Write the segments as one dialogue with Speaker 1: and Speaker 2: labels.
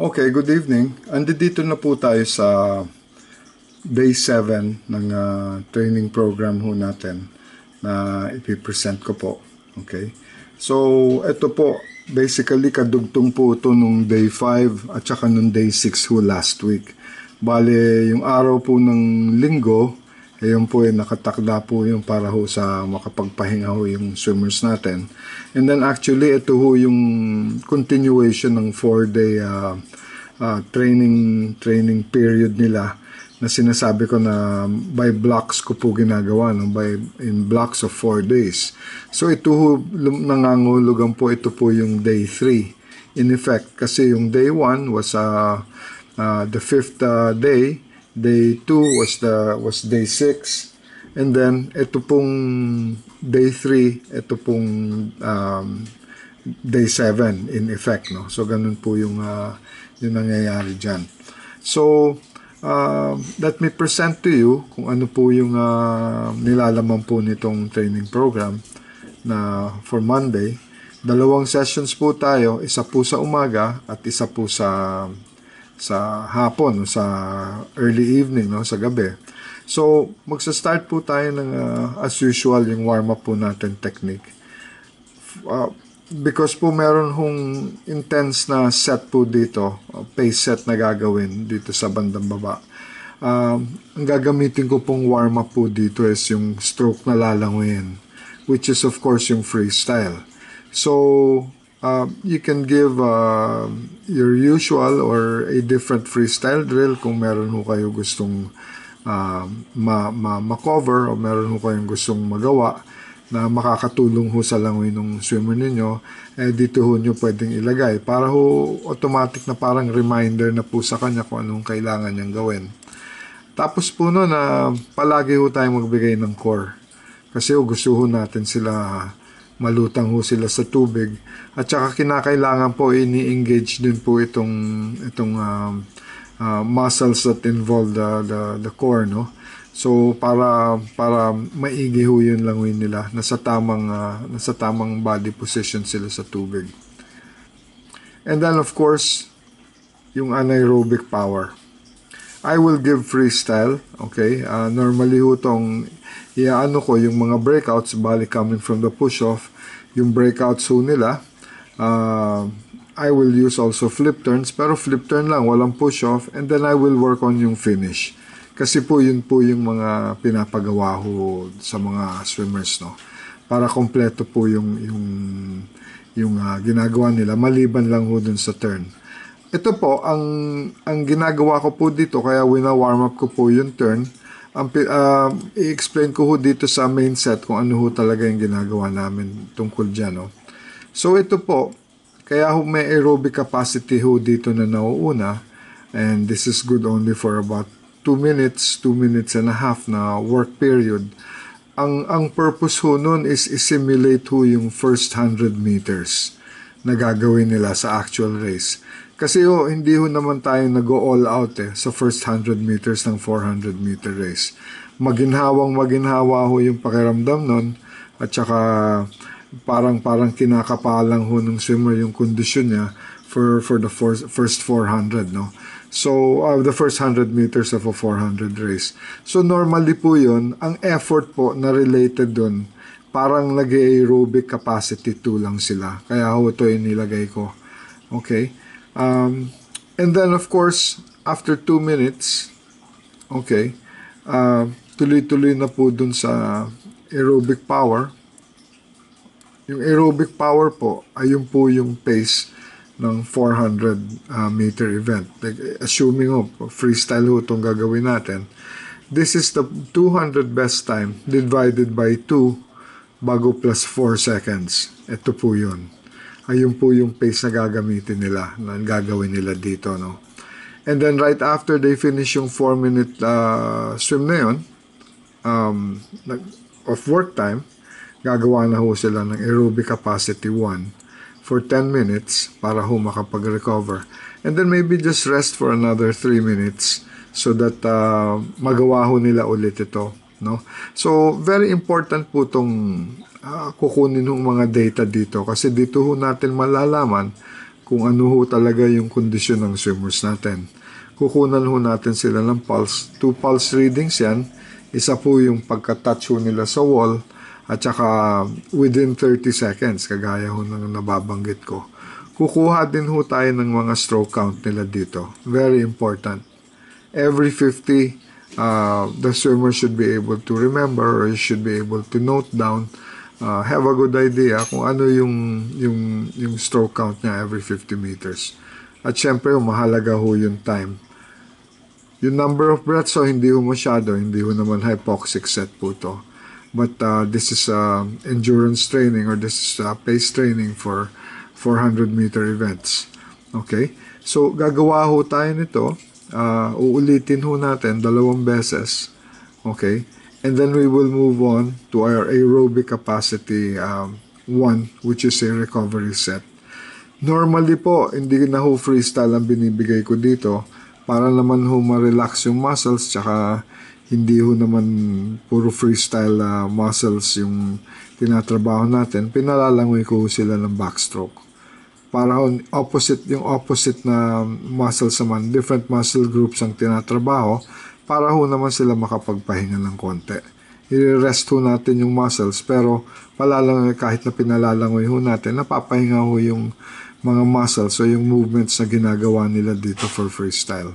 Speaker 1: Okay, good evening. Andito na po tayo sa day 7 ng uh, training program ho natin na ipipresent ko po. Okay? So, ito po, basically kadugtong po ito nung day 5 at saka nung day 6 ho last week. Bale, yung araw po ng linggo, ayun po ay nakatakda po yung para ho sa makapagpahinga ho yung swimmers natin. And then actually, ito ho yung continuation ng 4-day uh, uh, training training period nila na sinasabi ko na by blocks ko po ginagawa no? By in blocks of 4 days. So ito ho, nangangulugan po ito po yung day 3 in effect kasi yung day 1 was uh, uh, the fifth uh, day day 2 was the was day 6 and then ito pong day 3 ito pong um, day 7 in effect no? So ganun po yung uh, yung nangyayari diyan so uh, let me present to you kung ano po yung uh, nilalaman po nitong training program na for Monday. Dalawang sessions po tayo, isa po sa umaga at isa po sa sa hapon, sa early evening, no, sa gabi. So, magsa-start po tayo ng uh, as usual yung warm-up po natin technique. Uh, because po meron hong intense na set po dito, uh, pace set na gagawin dito sa bandang baba. Uh, ang gagamitin ko pong warm up po dito is yung stroke na lalanguyin, which is of course yung freestyle. So, uh, you can give uh, your usual or a different freestyle drill kung meron ho kayo gustong uh, ma, ma, ma-cover o meron ho kayong gustong magawa na makakatulong ho sa langoy ng swimmer ninyo, eh dito ho nyo pwedeng ilagay para ho automatic na parang reminder na po sa kanya kung anong kailangan niyang gawin. Tapos po no na palagi ho tayong magbigay ng core. Kasi ho gusto ho natin sila malutang ho sila sa tubig at saka kinakailangan po ini-engage din po itong itong uh, uh, muscles that involve the the, the core no So para para maigi ho yun languin nila nasa tamang uh, nasa tamang body position sila sa tubig. And then of course yung anaerobic power. I will give freestyle, okay? Uh, normally ho tong iaano ko yung mga breakouts bali coming from the push off, yung breakouts ho nila. Uh, I will use also flip turns pero flip turn lang, walang push off and then I will work on yung finish. Kasi po yun po yung mga pinapagawa ho sa mga swimmers no. Para kompleto po yung yung yung uh, ginagawa nila maliban lang ho dun sa turn. Ito po ang ang ginagawa ko po dito kaya wina-warm up ko po yung turn. Ang uh, i-explain ko ho dito sa main set kung ano ho talaga yung ginagawa namin tungkol diyan no. So ito po kaya ho may aerobic capacity ho dito na nauuna and this is good only for about 2 minutes, 2 minutes and a half na work period, ang, ang purpose ho nun is simulate ho yung first 100 meters na gagawin nila sa actual race. Kasi ho, hindi ho naman tayo nag-go all out eh, sa first 100 meters ng 400 meter race. Maginhawang maginhawa ho yung pakiramdam nun at saka parang parang kinakapalang ho ng swimmer yung kondisyon niya for for the first, first 400 no So, uh, the first 100 meters of a 400 race. So, normally po yun, ang effort po na related dun, parang nag aerobic capacity 2 lang sila. Kaya ho ito yung nilagay ko. Okay? Um, and then, of course, after 2 minutes, okay, uh, tuloy-tuloy na po dun sa aerobic power. Yung aerobic power po, ayun po yung pace ng 400 uh, meter event. Like, assuming oh, freestyle ho itong gagawin natin. This is the 200 best time divided by 2 bago plus 4 seconds. Ito po yun. Ayun po yung pace na gagamitin nila, na gagawin nila dito. No? And then right after they finish yung 4 minute uh, swim na yun, um, of work time, gagawa na ho sila ng aerobic capacity 1 for 10 minutes para ho makapag-recover. And then maybe just rest for another 3 minutes so that uh, magawa ho nila ulit ito. No? So, very important po itong uh, kukunin ng mga data dito kasi dito ho natin malalaman kung ano ho talaga yung kondisyon ng swimmers natin. Kukunan ho natin sila ng pulse. Two pulse readings yan. Isa po yung pagka-touch ho nila sa wall at saka within 30 seconds, kagaya ho ng nababanggit ko. Kukuha din ho tayo ng mga stroke count nila dito. Very important. Every 50, uh, the swimmer should be able to remember or should be able to note down uh, have a good idea kung ano yung yung yung stroke count niya every 50 meters. At syempre, mahalaga ho yung time. Yung number of breaths, so hindi ho masyado, hindi ho naman hypoxic set po to. But uh, this is uh, endurance training or this is uh, pace training for 400 meter events. Okay? So, gagawa ho tayo nito. Uh, uulitin ho natin dalawang beses. Okay? And then we will move on to our aerobic capacity um, one, which is a recovery set. Normally po, hindi na ho freestyle ang binibigay ko dito para naman ho ma-relax yung muscles tsaka hindi ho naman puro freestyle uh, muscles yung tinatrabaho natin. Pinalalangoy ko sila ng backstroke. Para ho, opposite, yung opposite na muscles naman, different muscle groups ang tinatrabaho para ho naman sila makapagpahinga ng konti. I-rest ho natin yung muscles pero palalangoy kahit na pinalalangoy ho natin, napapahinga ho yung mga muscles so yung movements na ginagawa nila dito for freestyle.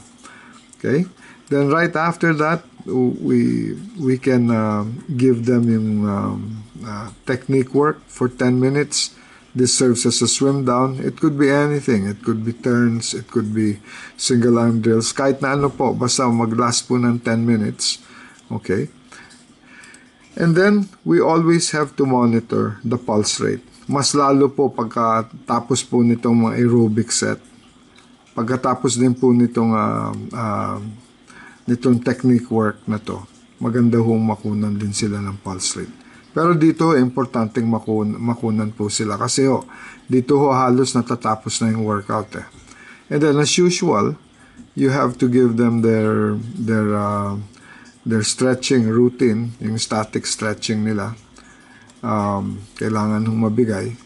Speaker 1: Okay? Then right after that, we we can uh, give them yung um, uh, technique work for 10 minutes. This serves as a swim down. It could be anything. It could be turns. It could be single arm drills. Kahit na ano po, basta mag-last po ng 10 minutes. Okay? And then, we always have to monitor the pulse rate. Mas lalo po pagkatapos po nitong mga aerobic set. Pagkatapos din po nitong uh, uh, nitong technique work na to, maganda hong makunan din sila ng pulse rate. Pero dito, importanteng makun makunan po sila kasi ho, dito ho halos natatapos na yung workout eh. And then as usual, you have to give them their their uh, their stretching routine, yung static stretching nila. Um, kailangan hong mabigay.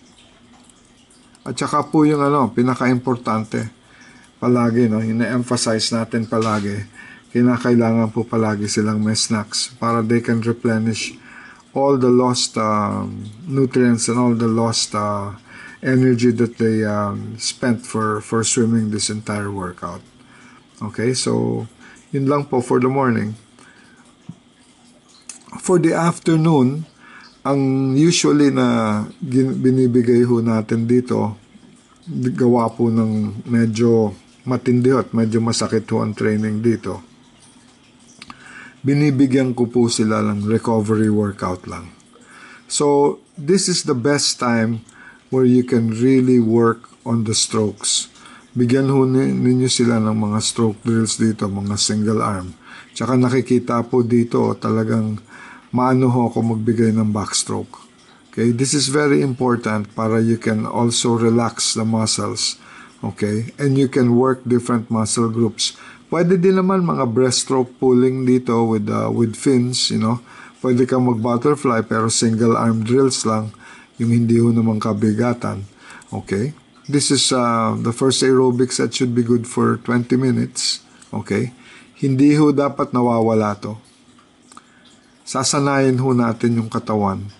Speaker 1: At saka po yung ano, pinaka-importante palagi, no, ina-emphasize natin palagi, kinakailangan po palagi silang may snacks para they can replenish all the lost um, nutrients and all the lost uh, energy that they um, spent for for swimming this entire workout. Okay, so yun lang po for the morning. For the afternoon, ang usually na binibigay ho natin dito, gawa po ng medyo matindi at medyo masakit ho ang training dito binibigyan ko po sila ng recovery workout lang. So, this is the best time where you can really work on the strokes. Bigyan ho ninyo sila ng mga stroke drills dito, mga single arm. Tsaka nakikita po dito talagang maano ho ako magbigay ng backstroke. Okay, this is very important para you can also relax the muscles. Okay, and you can work different muscle groups Pwede din naman mga breaststroke pulling dito with uh, with fins, you know. Pwede kang mag-butterfly pero single arm drills lang, yung hindi ho naman kabigatan. Okay? This is uh, the first aerobic set should be good for 20 minutes. Okay? Hindi ho dapat nawawala to. Sasanayin ho natin yung katawan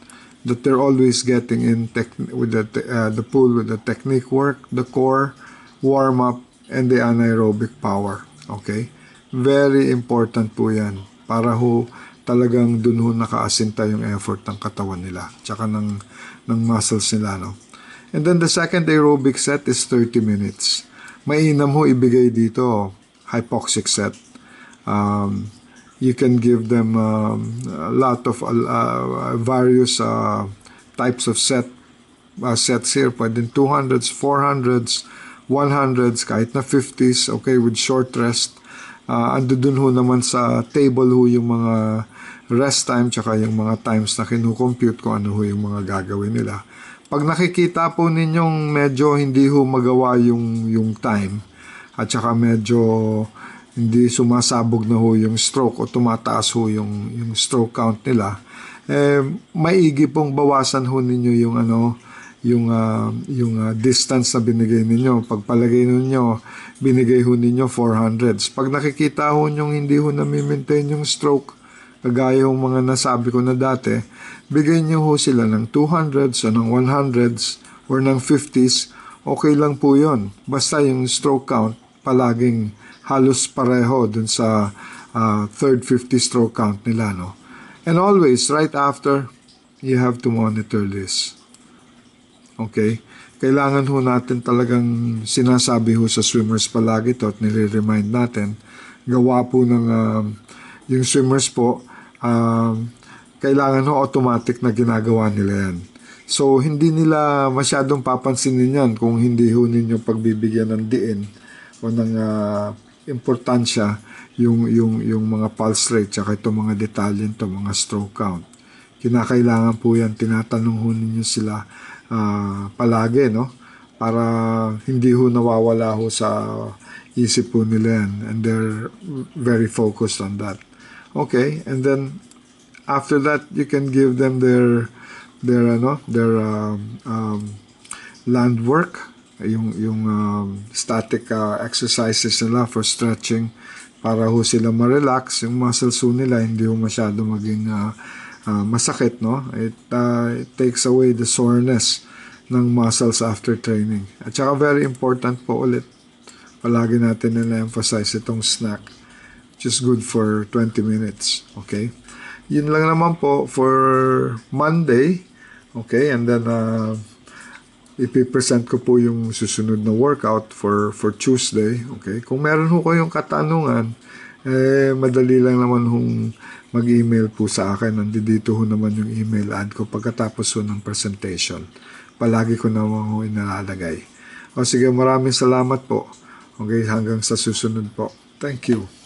Speaker 1: that they're always getting in tech with the uh, the pool with the technique work, the core, warm up, and the anaerobic power. Okay? Very important po yan. Para ho talagang dun ho nakaasinta yung effort ng katawan nila. Tsaka ng, ng muscles nila. No? And then the second aerobic set is 30 minutes. Mainam ho ibigay dito hypoxic set. Um, you can give them um, a lot of uh, various uh, types of set uh, sets here. Pwede 200s, 400s, 100s, kahit na 50s, okay, with short rest. Uh, ando dun ho naman sa table ho yung mga rest time tsaka yung mga times na kinukompute ko ano ho yung mga gagawin nila. Pag nakikita po ninyong medyo hindi ho magawa yung, yung time at saka medyo hindi sumasabog na ho yung stroke o tumataas ho yung, yung stroke count nila, eh, maigi pong bawasan ho ninyo yung ano, yung ah, yung ah, distance na binigay ninyo. Pagpalagay ninyo, binigay ho ninyo 400s. Pag nakikita ho nyo hindi ho nami-maintain yung stroke, kagaya yung mga nasabi ko na dati, bigay nyo ho sila ng 200s o ng 100s or ng 50s, okay lang po yon. Basta yung stroke count, palaging halos pareho dun sa ah, third 50 stroke count nila, no? And always, right after, you have to monitor this. Okay? Kailangan ho natin talagang sinasabi ho sa swimmers palagi to at nire-remind natin. Gawa po ng um, yung swimmers po, um, kailangan ho automatic na ginagawa nila yan. So, hindi nila masyadong papansinin yan kung hindi ho ninyo pagbibigyan ng diin o ng ah, importansya yung, yung, yung mga pulse rate tsaka itong mga detalye ito, mga stroke count kinakailangan po yan, tinatanong ho ninyo sila ah, palagi, no? Para hindi ho nawawala ho sa isip po nila. And they're very focused on that. Okay, and then after that, you can give them their their ano, their um, um, land work, yung yung um, static uh, exercises nila for stretching para ho sila ma-relax, yung muscles ho nila hindi ho masyado maging uh, uh, masakit, no? It, uh, it takes away the soreness ng muscles after training. At saka very important po ulit, palagi natin nila-emphasize itong snack, which is good for 20 minutes, okay? Yun lang naman po for Monday, okay? And then, uh, ipipresent ko po yung susunod na workout for for Tuesday. Okay? Kung meron ho kayong katanungan, eh, madali lang naman hong mag-email po sa akin. Nandito ho naman yung email ad ko pagkatapos ho ng presentation. Palagi ko naman ho inalalagay. O sige, maraming salamat po. Okay, hanggang sa susunod po. Thank you.